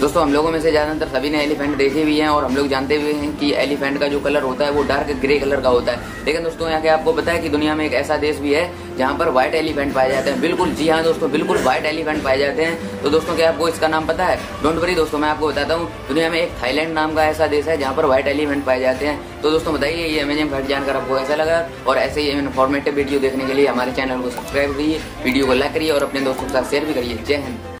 दोस्तों, हम लोगों में से ज़्यादातर सभी ने एलिफेंट देखे भी हैं और हम लोग जानते भी हैं कि एलिफेंट का जो कलर होता है वो डार्क ग्रे कलर का होता है। लेकिन दोस्तों, यहाँ के आपको पता है कि दुनिया में एक ऐसा देश भी है जहाँ पर व्हाइट एलिफेंट पाए जाते हैं। बिल्कुल, जी हाँ दोस्तों, बिल्कुल व्हाइट एलिफेंट पाए जाते हैं। तो दोस्तों, क्या आपको इसका नाम पता है? डोंट वरी दोस्तों, मैं आपको बताता हूँ। दुनिया में एक थाईलैंड नाम का ऐसा देश है जहाँ पर व्हाइट एलिफेंट पाए जाते हैं। तो दोस्तों, बताइए, ये अमेजिंग फैक्ट जानकर आपको कैसा लगा? और ऐसे ही इन्फॉर्मेटिव वीडियो देखने के लिए हमारे चैनल को सब्सक्राइब करिए वीडियो को लाइक करिए और अपने दोस्तों के साथ शेयर भी करिए। जय हिंद।